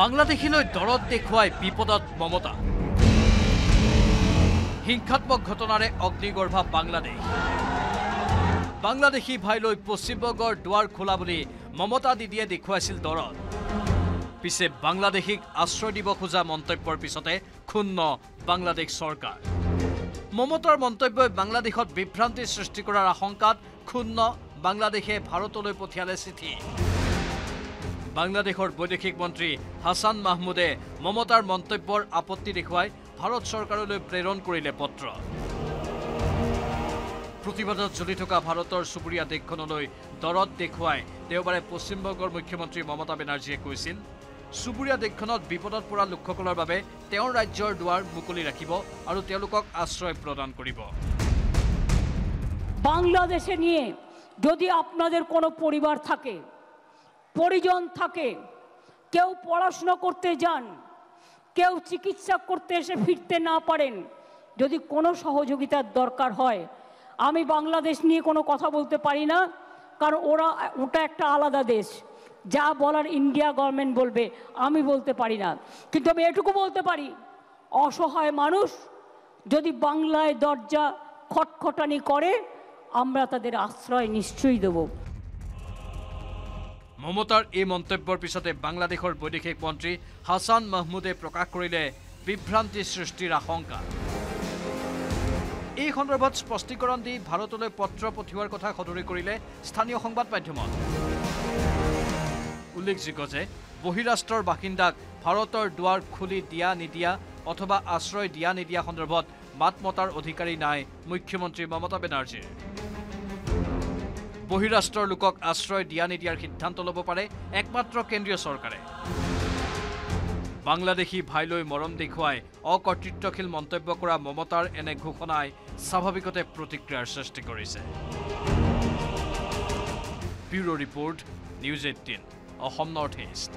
বাংলাদেশীলৈ দৰত দেখুৱাই বিপদত মমতা। হিংসাত্মক ঘটনাৰে অগ্নিগৰ্ভা বাংলাদেশ। বাংলাদেশী ভাইলৈ পশ্চিমবংগৰ দুৱাৰ খোলা বুলি মমতা দিদিয়ে দেখুৱাইছিল দৰত পিছে বাংলাদেশীক আশ্ৰয় দিব খোজা মন্তব্যৰ পিছতে ক্ষুণ্ণ বাংলাদেশ চৰকাৰ। মমতাৰ মন্তব্যই বাংলাদেশত বিভ্ৰান্তিৰ সৃষ্টি কৰাৰ আশংকাত ক্ষুণ্ণ বাংলাদেশে ভাৰতলৈ পঠিয়ালে চিঠি। বাংলাদেশৰ বৈদেশিক মন্ত্ৰী হাছান মাহমুদে মমতাৰ মন্তব্যৰ আপত্তি দেখুৱাই ভাৰত চৰকাৰলৈ প্ৰেৰণ কৰিলে পত্ৰ। প্ৰতিবাদত চলি থকা ভাৰতৰ চুবুৰীয়া দেশখনলৈ দৰত দেখুৱাই দেওবাৰে পশ্চিমবংগৰ মুখ্যমন্ত্ৰী মমতা বেনাৰ্জীয়ে কৈছিল চুবুৰীয়া দেশখনত বিপদত পৰা লোকসকলৰ বাবে তেওঁৰ ৰাজ্যৰ দুৱাৰ মুকলি ৰাখিব আৰু তেওঁলোকক আশ্ৰয় প্ৰদান কৰিব। বাংলাদেশে নিয়ে যদি আপনাদেৰ কোনো পৰিবাৰ থাকে পরিজন থাকে, কেউ পড়াশোনা করতে যান, কেউ চিকিৎসা করতে এসে ফিরতে না পারেন, যদি কোনো সহযোগিতার দরকার হয়। আমি বাংলাদেশ নিয়ে কোনো কথা বলতে পারি না, কারণ ওরা, ওটা একটা আলাদা দেশ। যা বলার ইন্ডিয়া গভর্নমেন্ট বলবে, আমি বলতে পারি না। কিন্তু আমি এটুকু বলতে পারি, অসহায় মানুষ যদি বাংলায় দরজা খটখটানি করে, আমরা তাদের আশ্রয় নিশ্চয়ই দেবো। মমতাৰ এই মন্তব্যৰ পিছতে বাংলাদেশৰ বৈদেশিক মন্ত্ৰী হাছান মাহমুদে প্ৰকাশ কৰিলে বিভ্ৰান্তি সৃষ্টিৰ আশংকা। এই সন্দৰ্ভত স্পষ্টীকৰণ দি ভাৰতলৈ পত্ৰ পঠিওৱাৰ কথা সদৰি কৰিলে স্থানীয় সংবাদ মাধ্যমত। উল্লেখযোগ্য যে বহিৰাষ্ট্ৰৰ বাসিন্দাক ভাৰতৰ দুৱাৰ খুলি দিয়া নিদিয়া অথবা আশ্ৰয় দিয়া নিদিয়া সন্দৰ্ভত মাত মতাৰ অধিকাৰী নাই মুখ্যমন্ত্ৰী মমতা বেনাৰ্জীৰ। বহিৰাষ্ট্ৰৰ লোকক আশ্ৰয় দিয়া নিদিয়াৰ সিদ্ধান্ত ল'ব পাৰে একমাত্ৰ কেন্দ্ৰীয় চৰকাৰে। বাংলাদেশী ভাইলৈ মৰম দেখুৱাই অকৰ্তৃত্বশীল মন্তব্য কৰা মমতাৰ এনে ঘোষণাই স্বাভাৱিকতে প্ৰতিক্ৰিয়াৰ সৃষ্টি কৰিছে। Bureau' report news eighteen Assam north east.